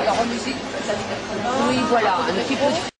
Alors en musique, ça fait 80 Oui, voilà, un petit peu.